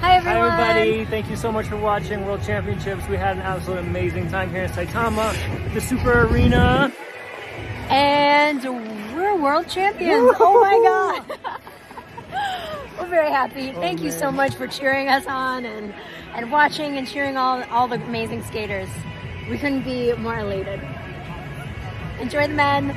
Hi everyone. Hi everybody. Thank you so much for watching World Championships. We had an absolute amazing time here in Saitama, the Super Arena. And we're world champions. Oh my god. we're very happy. Oh, Thank you so much for cheering us on and and watching and cheering all all the amazing skaters. We couldn't be more elated. Enjoy the men.